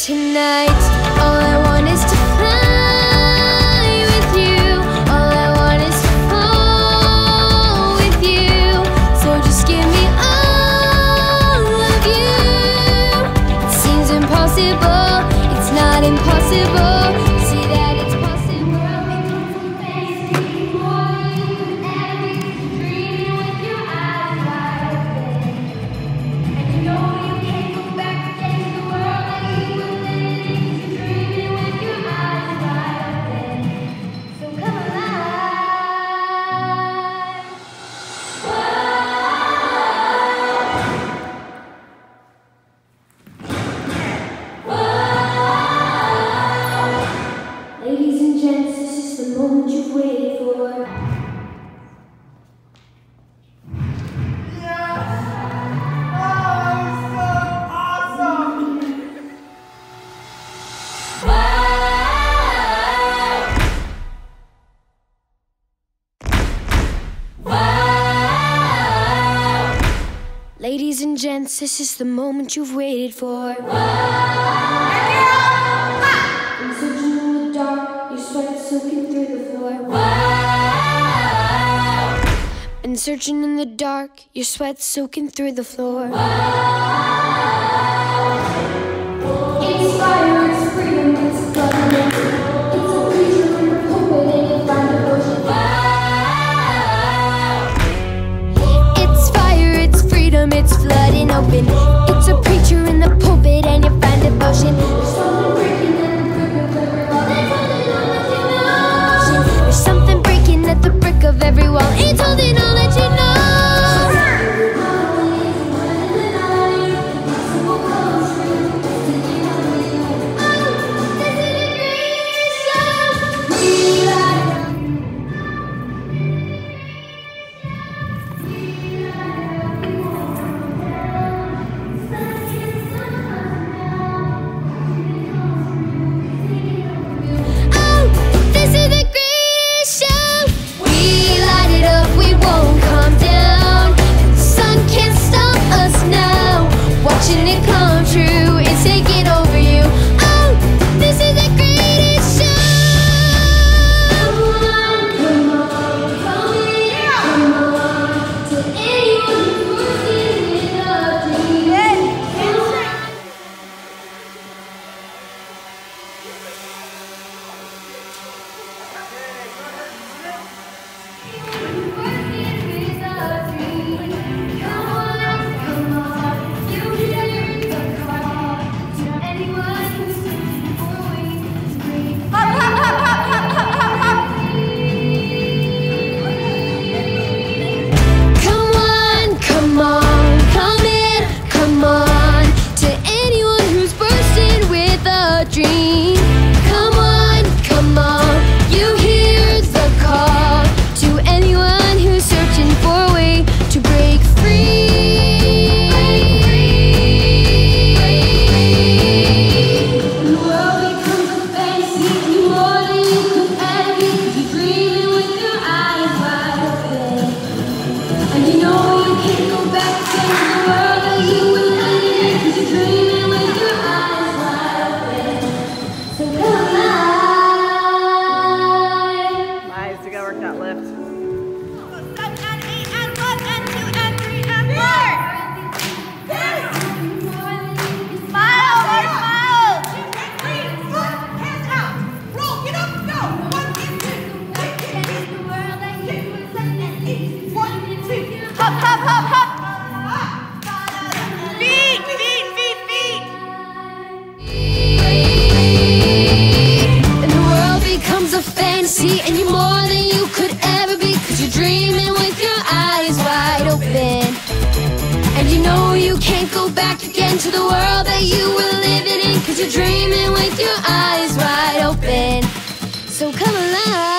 Tonight, oh, Ladies and gents, this is the moment you've waited for. And Ah. I'm searching in the dark, your sweat soaking through the floor. Whoa. Been searching in the dark, your sweat soaking through the floor. Whoa. Inspiring. go back again to the world that you were living in. Cause you're dreaming with your eyes wide open. So come alive.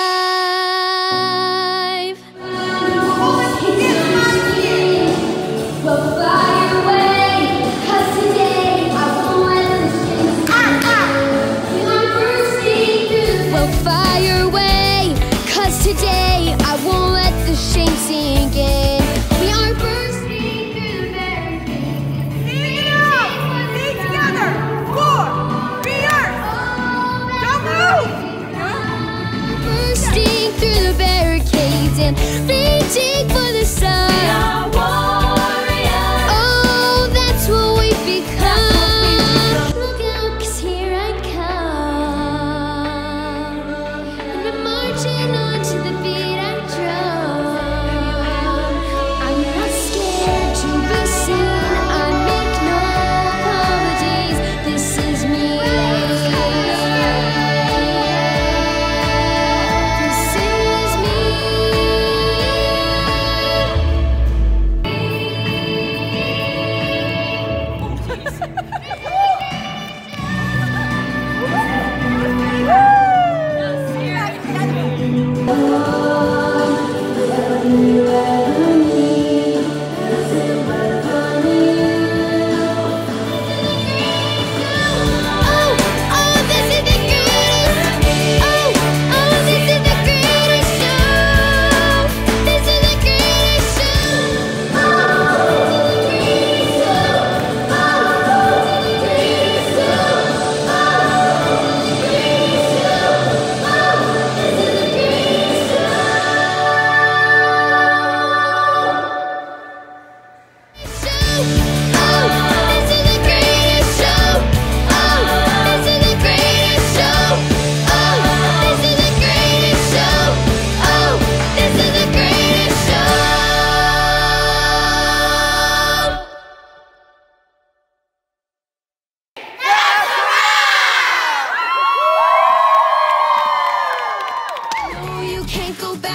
Fique com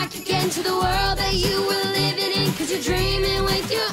back again to the world that you were living in. Cause you're dreaming with your